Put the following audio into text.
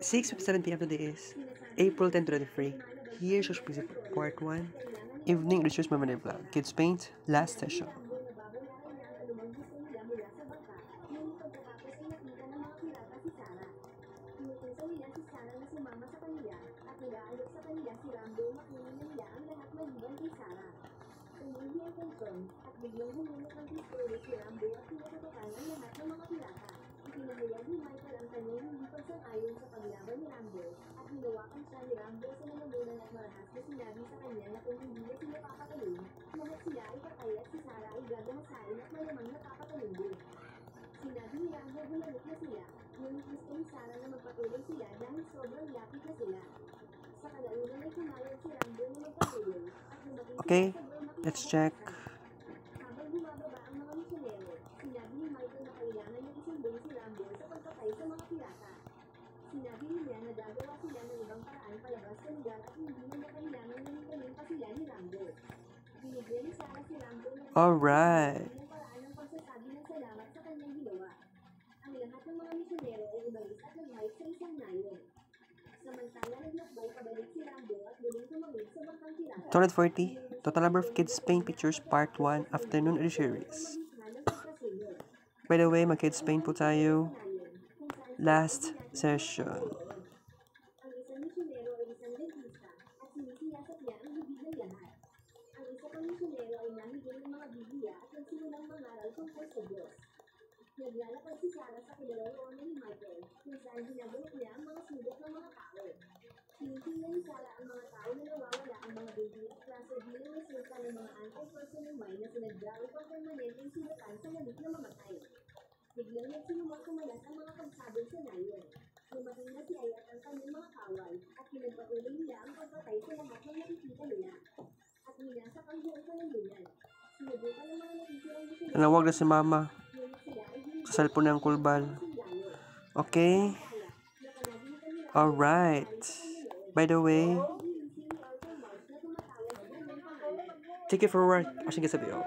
6.57 p.m. today is April 10, 2023. Here's your music part 1. Evening Research Memory Vlog. Kids Paint, last session. pagsang-ayon sa paglaban ni Rambo at hinawakan siya ni Rambo sa nanamunan at marahas na sinabi sa kanya na kung hindi niya sila papatuloy, lahat sila ay patay at si Sarah ay gagahasain at malamang napapatuloy din. Sinabi ni Rambo bumalik na sila, ngunit gusto ni Sarah na magpatuloy sila dahil sobrang lapit na sila. Sa kalaunan ay kumayag si Rambo na magpatuloy at sila Okay, sa let's check. habang bumababa ang mga misyonero, sinabi ni Michael na kailangan niya isumbong si Rambo sa pagpatay sa mga pirata. Sinabi na gagawa ng ibang paraan at hindi kailangan sila ni Rambo. Ni Sarah si Rambo ng Alright. ng paraan ng pagsasabi ng salamat sa kanyang ginawa. Ang lahat ng mga misyonero ay umalis at sa isang nayon. Samantala pabalik si Rambo at tumawid sa. 240. Total number of kids paint pictures part 1 afternoon series. By the way, mag-kids paint po tayo last session. Ang isang misyonero ay isang dentista at sinisiyasat niya ang bibig ng lahat. Ang isa pang misyonero ay nahigil ng mga Biblia at nagsimulang mangaral tungkol sa Diyos. Naglalakad si Sarah sa kinaroroonan ni Michael kung saan ginagawa niya ang mga sundot ng mga tao. Tinitingnan ni Sarah ang mga tao na nawawala ang mga baby at klase bilang resulta ng mga anti-personal mind na sinadya upang permanenteng sulatan sa lamig na mamatay. Biglang nagsinumang kumalas ang mga pagsabog sa nayon. Lumaking na si Ay at ang kanyang mga kawal at pinagpatuloy nila ang pagpatay sa lahat ng nakikita nila. At winasak ang buong kalayunan. Sinubukan ng mga natitirang misyonero Nanawag na si mama sa cellphone ng kulbal. Okay? Alright. By the way, ang thank you for watching this video.